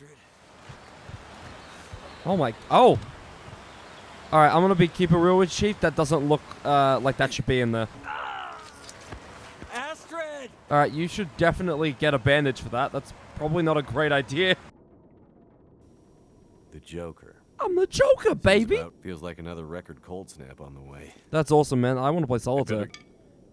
Astrid. Oh my. Oh. All right, I'm gonna be keep it real with Chief. That doesn't look uh, like that should be in there. Astrid! All right, you should definitely get a bandage for that. That's probably not a great idea. The Joker. I'm the Joker, baby. about feels like another record cold snap on the way. That's awesome, man. I want to play solitaire.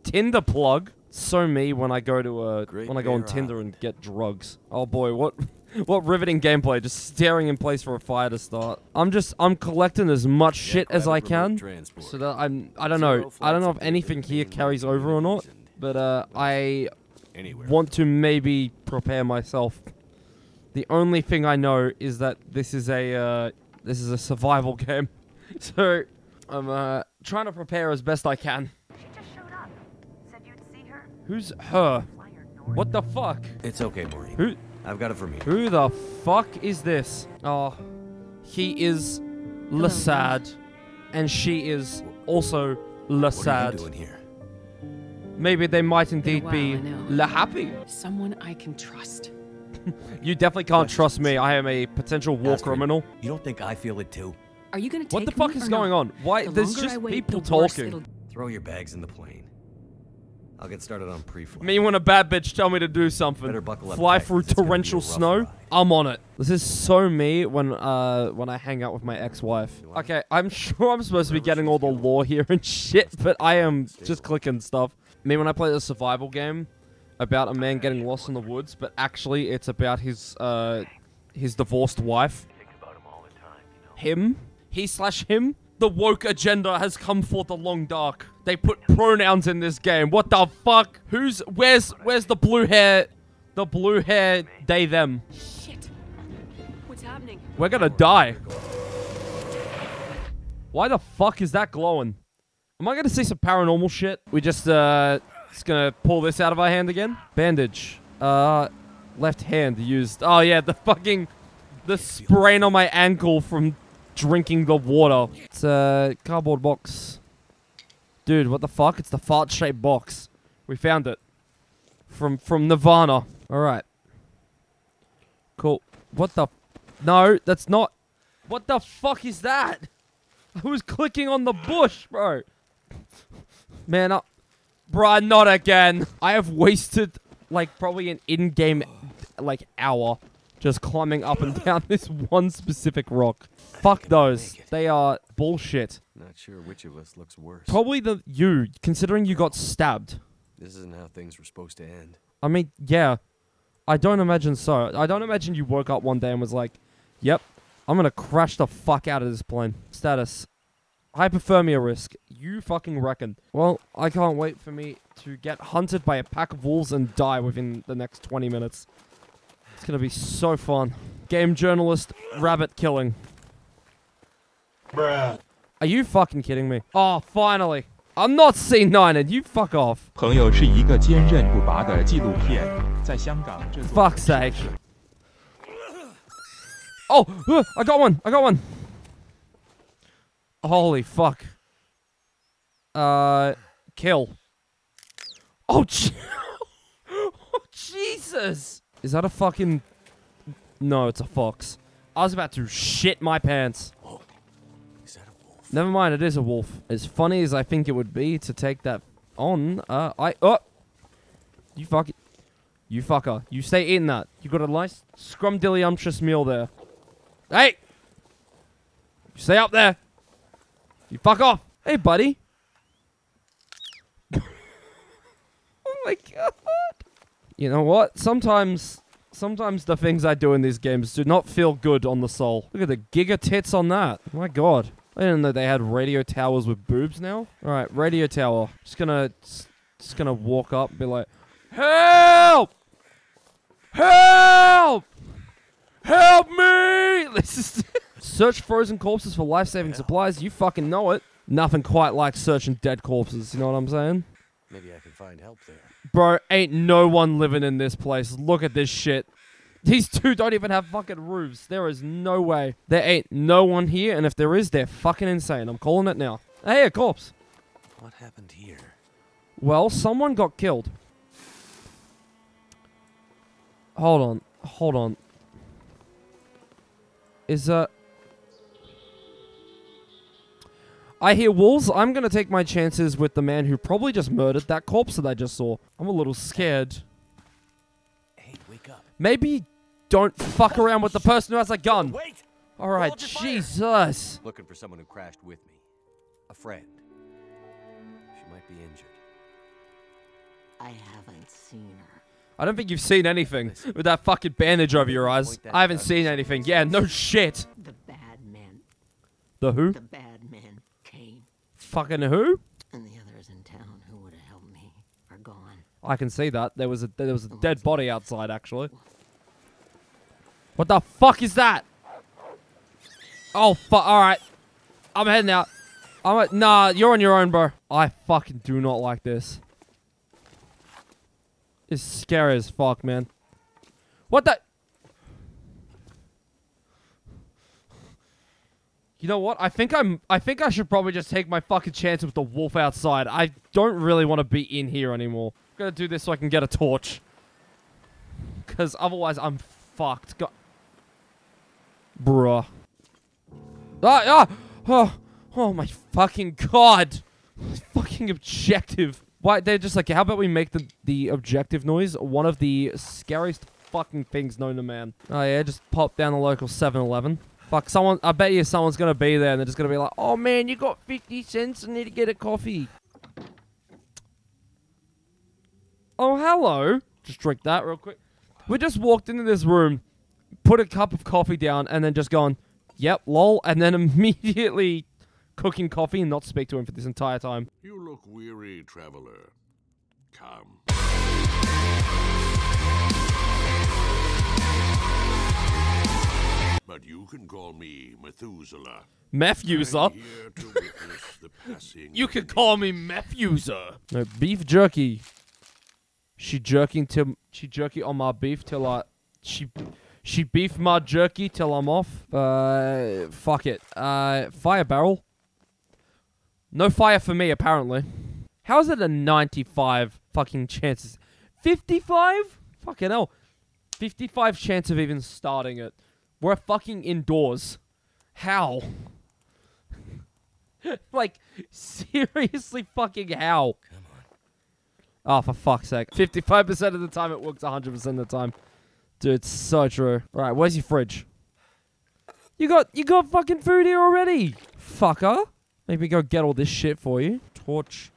Tinder plug. So me when I go to uh Great when I go on Tinder Island. and get drugs. Oh boy, what what riveting gameplay! Just staring in place for a fire to start. I'm just I'm collecting as much shit as I can. Transport. So that I'm I don't Zero know I don't know if anything here carries over or not, but uh I Anywhere. want to maybe prepare myself. The only thing I know is that this is a uh, this is a survival game, so I'm uh, trying to prepare as best I can. She just showed up. Said you'd see her. Who's her? What the fuck? It's okay, Maureen. Who I've got it from here. who the fuck is this? Oh, he is Lasad, and she is also Lasad. What are you Lasad. doing here? Maybe they might indeed while, be I. La Happy. Someone I can trust. You definitely can't trust me. I am a potential war Astrid, criminal. You don't think I feel it too? Are you gonna take What the fuck or is not? going on? Why? The There's just wait, people the talking. Throw your bags in the plane. I'll get started on pre-flight. Me when a bad bitch tell me to do something. Better buckle up Fly tight, through 'cause it's gonna be a torrential snow. ride. I'm on it. This is so me when uh when I hang out with my ex-wife. Okay, I'm sure I'm supposed to be getting all the going. lore here and shit, but I am just clicking stuff. Me when I play the survival game about a man getting lost in the woods, but actually it's about his uh his divorced wife. Him, he slash him. The woke agenda has come forth the long dark. They put pronouns in this game. What the fuck? Who's where's where's the blue hair? The blue hair they them. Shit. What's happening? We're gonna die. Why the fuck is that glowing? Am I gonna see some paranormal shit? We just uh just gonna pull this out of our hand again. Bandage. Uh left hand used. Oh yeah, the fucking the sprain on my ankle from drinking the water. It's a cardboard box. Dude, what the fuck? It's the fart shaped box. We found it. From from Nirvana. Alright. Cool. What the no, that's not. What the fuck is that? I was clicking on the bush, bro. Man, I, bruh, not again. I have wasted like probably an in-game like hour just climbing up and down this one specific rock. Fuck those. They are bullshit. Not sure which of us looks worse. Probably the you, considering you got stabbed. This isn't how things were supposed to end. I mean, yeah. I don't imagine so. I don't imagine you woke up one day and was like, "Yep, I'm gonna crash the fuck out of this plane." Status: Hypothermia risk. You fucking reckon? Well, I can't wait for me to get hunted by a pack of wolves and die within the next 20 minutes. It's gonna be so fun. Game journalist, rabbit killing. Bruh. Are you fucking kidding me? Oh, finally. I'm not C9 and you fuck off. 朋友是一个坚韧不拔的纪录片，在香港这座 Fuck's sake. Oh, uh, I got one. I got one. Holy fuck. Uh, kill. Oh, Je- oh, Jesus. Is that a fucking... No, it's a fox. I was about to shit my pants. Is that a wolf? Never mind, it is a wolf. As funny as I think it would be to take that on, uh, I, oh! You fuck You fucker. You stay eating that. You got a nice scrumdiddlyumptious meal there. Hey! You stay up there. You fuck off. Hey, buddy. oh my god. You know what? Sometimes, sometimes the things I do in these games do not feel good on the soul. Look at the giga tits on that. My god. I didn't know they had radio towers with boobs now. All right, radio tower. Just gonna, just gonna walk up and be like, "Help! Help! Help me!" This is search frozen corpses for life-saving supplies. You fucking know it. Nothing quite like searching dead corpses. You know what I'm saying? Maybe I can find help there. Bro, ain't no one living in this place. Look at this shit. These two don't even have fucking roofs. There is no way. There ain't no one here, and if there is, they're fucking insane. I'm calling it now. Hey, a corpse. What happened here? Well, someone got killed. Hold on. Hold on. Is uh I hear wolves. I'm gonna take my chances with the man who probably just murdered that corpse that I just saw. I'm a little scared. Hey, wake up. Maybe don't fuck around with the person who has a gun. Wait! Alright, Hold fire. Jesus. Looking for someone who crashed with me. A friend. She might be injured. I haven't seen her. I don't think you've seen anything with that fucking bandage over your eyes. I haven't seen anything. Yeah, no shit. The bad men. The who? The bad men came. Fucking who? And the others in town who would have helped me are gone. I can see that. There was a there was a dead body outside actually. What the fuck is that? Oh fuck! All right, I'm heading out. I'm a, nah. You're on your own, bro. I fucking do not like this. It's scary as fuck, man. What the? You know what? I think I'm. I think I should probably just take my fucking chance with the wolf outside. I don't really want to be in here anymore. I'm gonna do this so I can get a torch. Cause otherwise I'm fucked. Go Bruh. Ah, ah, oh, oh my fucking god. fucking objective. Why they're just like, how about we make the the objective noise one of the scariest fucking things known to man? Oh yeah, just pop down the local 7-Eleven. Fuck, someone. I bet you someone's gonna be there, and they're just gonna be like, "Oh man, you got fifty cents. I need to get a coffee." Oh hello. Just drink that real quick. We just walked into this room, put a cup of coffee down, and then just gone, "Yep, lol," and then immediately cooking coffee and not speak to him for this entire time. You look weary, traveler. Come. Call me Methuselah. Meth user. I'm here to witness the passing. You can call me meth user. No, beef jerky. She jerking till she jerky on my beef till I she she beef my jerky till I'm off. Uh, fuck it. Uh, fire barrel. No fire for me apparently. How is it a 95 fucking chances? 55? Fucking hell. 55 chance of even starting it. We're fucking indoors. How? like, seriously fucking how? Come on. Oh, for fuck's sake. 55% of the time it works 100% of the time. Dude, it's so true. Alright, where's your fridge? You got you got fucking food here already. Fucker. Maybe go get all this shit for you. Torch.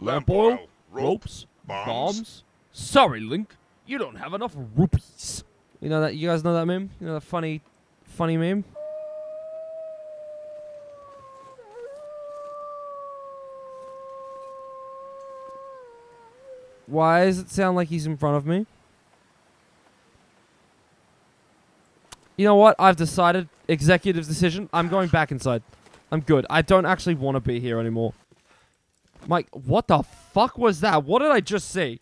Lamp oil. Ropes. Bombs. Sorry, Link. You don't have enough rupees. You know that you guys know that meme? You know that funny funny meme? Why does it sound like he's in front of me? You know what? I've decided. Executive decision. I'm going back inside. I'm good. I don't actually want to be here anymore. Mike, what the fuck was that? What did I just see?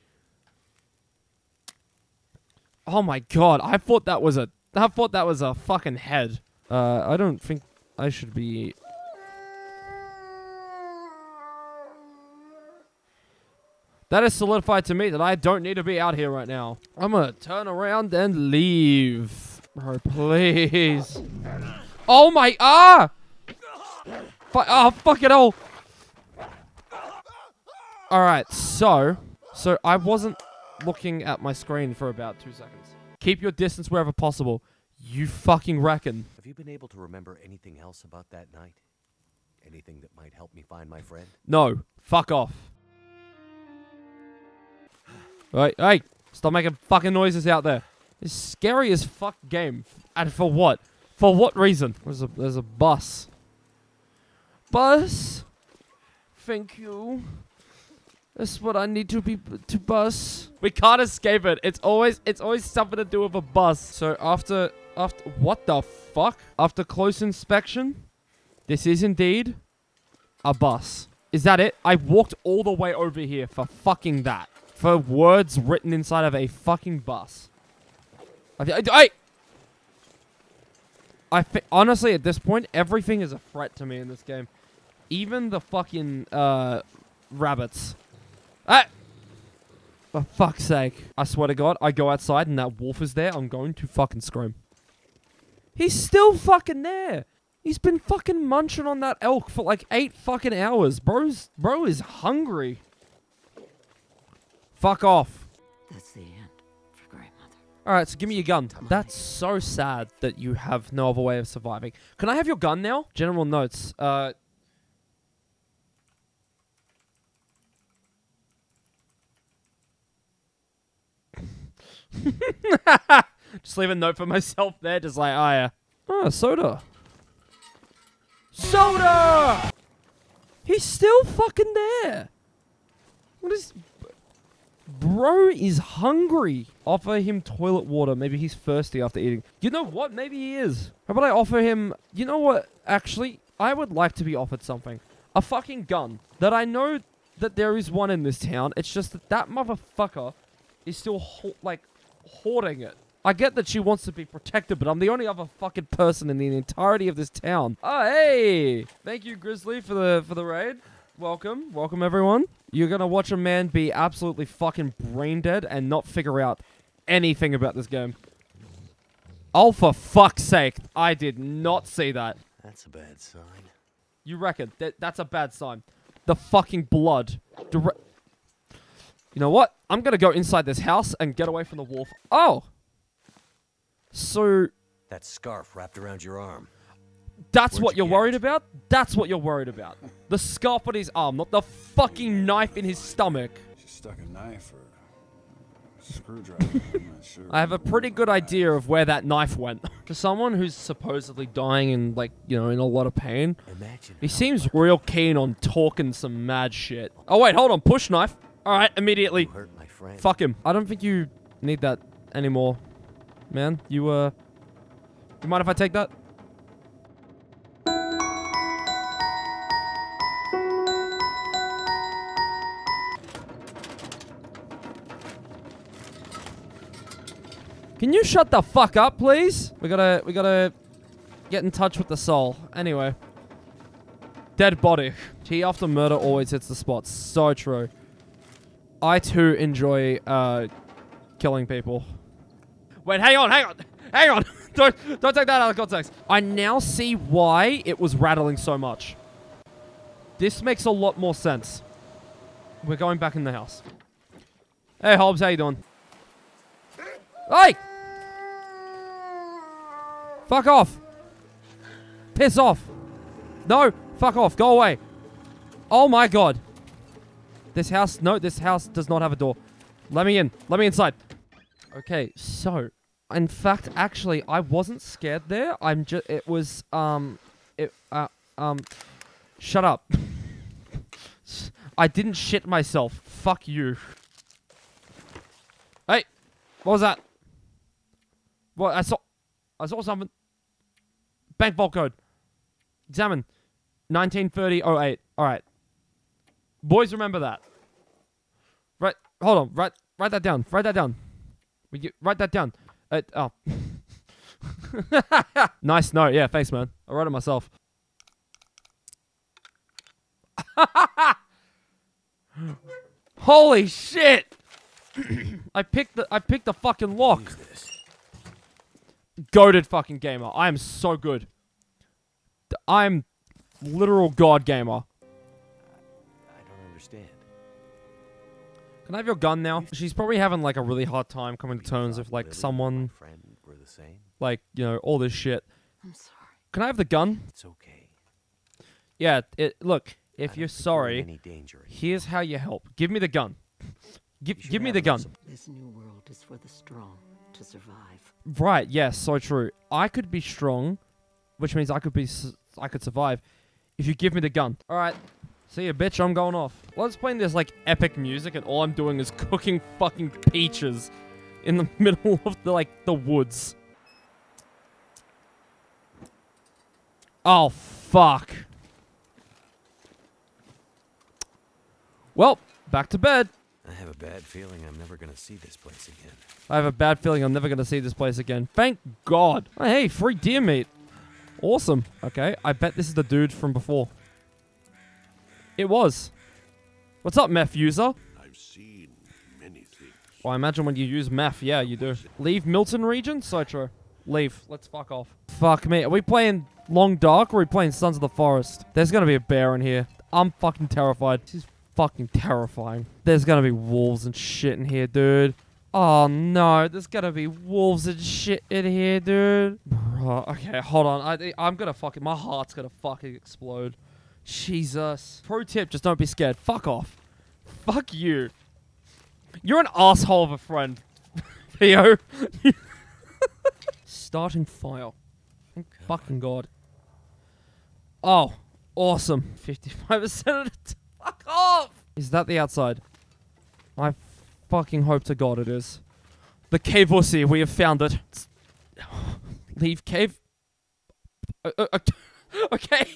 Oh my god, I thought that was a I thought that was a fucking head. Uh I don't think I should be That is solidified to me that I don't need to be out here right now. I'm gonna turn around and leave. Bro, please. Oh my ah! Oh it all. Alright, so so I wasn't looking at my screen for about two seconds. Keep your distance wherever possible. You fucking reckon. Have you been able to remember anything else about that night? Anything that might help me find my friend? No. Fuck off. Hey, hey, stop making fucking noises out there. It's scary as fuck game. And for what? For what reason? There's a there's a bus. Bus? Thank you. That's what I need to be to bus. We can't escape it. It's always it's always something to do with a bus. So after after what the fuck? After close inspection, this is indeed a bus. Is that it? I walked all the way over here for fucking that. For words written inside of a fucking bus. I, I, I, I thi- honestly at this point everything is a threat to me in this game. Even the fucking uh rabbits. Ah! For fuck's sake. I swear to God, I go outside and that wolf is there, I'm going to fucking scream. He's still fucking there. He's been fucking munching on that elk for like eight fucking hours. Bro's bro is hungry. Fuck off. That's the end for grandmother. Alright, so give me your gun. That's so sad that you have no other way of surviving. Can I have your gun now? General notes. Uh Just leave a note for myself there, just like, oh yeah. Oh, soda. Soda! He's still fucking there. What is... Bro is hungry. Offer him toilet water. Maybe he's thirsty after eating. You know what? Maybe he is. How about I offer him... You know what? Actually, I would like to be offered something. A fucking gun. That I know that there is one in this town. It's just that that motherfucker is still, like, hoarding it. I get that she wants to be protected, but I'm the only other fucking person in the entirety of this town. Oh, hey! Thank you, Grizzly, for the for the raid. Welcome, welcome everyone. You're gonna watch a man be absolutely fucking brain dead and not figure out anything about this game. Oh, for fuck's sake! I did not see that. That's a bad sign. You reckon that that's a bad sign? The fucking blood. Dire- you know what? I'm gonna go inside this house and get away from the wolf. Oh. So That scarf wrapped around your arm. that's Where'd what you you're get worried about? That's what you're worried about. The scarf on his arm, not the fucking knife in his stomach. She stuck a knife or screwdriver. I'm sure. I have a pretty good idea of where that knife went. To someone who's supposedly dying and like, you know, in a lot of pain, Imagine. he seems real keen on talking some mad shit. Oh wait, hold on, push knife. All right, immediately. you hurt my friend. Fuck him. I don't think you need that anymore, man. You, uh... You mind if I take that? Can you shut the fuck up, please? We gotta, we gotta get in touch with the soul. Anyway. Dead body. Tea after murder always hits the spot. So true. I too enjoy uh, killing people. Wait, hang on, hang on, hang on! don't, don't take that out of context. I now see why it was rattling so much. This makes a lot more sense. We're going back in the house. Hey, Hobbs, how you doing? Hey! Fuck off! Piss off! No, fuck off, go away. Oh my god. This house, no, this house does not have a door. Let me in. Let me inside. Okay, so, in fact, actually, I wasn't scared there. I'm just, it was, um, it, uh, um, shut up. I didn't shit myself. Fuck you. Hey, what was that? What, I saw, I saw something. Bank vault code. Examine. 1930-08. Alright. Boys, remember that. Right, hold on. Write, write that down. Write that down. We get, write that down. Uh, oh. nice note. Yeah, thanks, man. I wrote it myself. Holy shit! I picked the I picked the fucking lock. Goaded fucking gamer. I am so good. I'm literal god gamer. Can I have your gun now? She's probably having like a really hard time coming to terms with like someone friend were the same. like, you know, all this shit. I'm sorry. Can I have the gun? It's okay. Yeah, it look, if you're think we're in sorry, Any danger. here's how you help. Give me the gun. Give You give me the gun. sup- This new world is for the strong to survive. Right, yes, so true. I could be strong, which means I could be I could survive if you give me the gun. All right. See ya, bitch. I'm going off. Let's playing this like epic music, and all I'm doing is cooking fucking peaches in the middle of the like the woods. Oh fuck. Well, back to bed. I have a bad feeling I'm never gonna see this place again. I have a bad feeling I'm never going to see this place again. Thank God. Oh, hey, free deer meat. Awesome. Okay, I bet this is the dude from before. It was. What's up, meth user? I've seen many things. Well, I imagine when you use meth, yeah, you do. Leave Milton region? So true. Leave. Let's fuck off. Fuck me. Are we playing Long Dark or are we playing Sons of the Forest? There's gonna be a bear in here. I'm fucking terrified. This is fucking terrifying. There's gonna be wolves and shit in here, dude. Oh no, there's gonna be wolves and shit in here, dude. Bruh, okay, hold on. I, I'm gonna fucking, my heart's gonna fucking explode. Jesus. Pro tip, just don't be scared. Fuck off. Fuck you. You're an asshole of a friend, Theo. Starting fire. Thank fucking god. Oh, awesome. 55% of the Fuck off! Is that the outside? I fucking hope to god it is. The cave wussy, we have found it. Leave cave. Okay.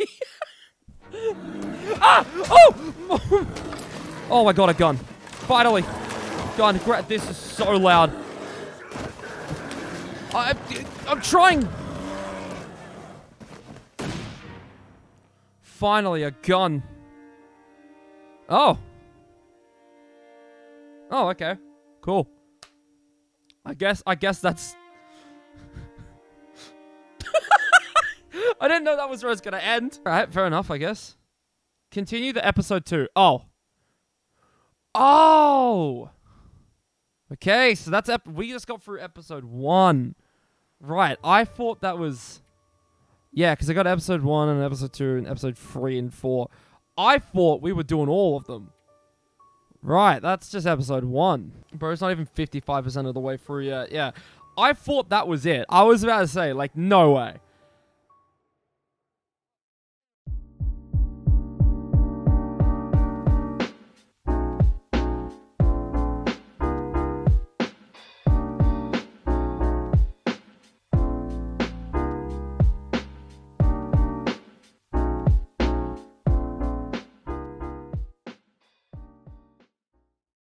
Ah! Oh! oh, I got a gun. Finally. Gun. This is so loud. I, I'm trying. Finally, a gun. Oh. Oh, okay. Cool. I guess I guess that's I didn't know that was where it's gonna end. Alright, fair enough, I guess. Continue the episode two. Oh. Oh. Okay, so that's ep- we just got through episode one. Right. I thought that was Yeah, because I got episode one and episode two and episode three and four. I thought we were doing all of them. Right, that's just episode one. Bro, it's not even 55% of the way through yet. Yeah. I thought that was it. I was about to say, like, no way.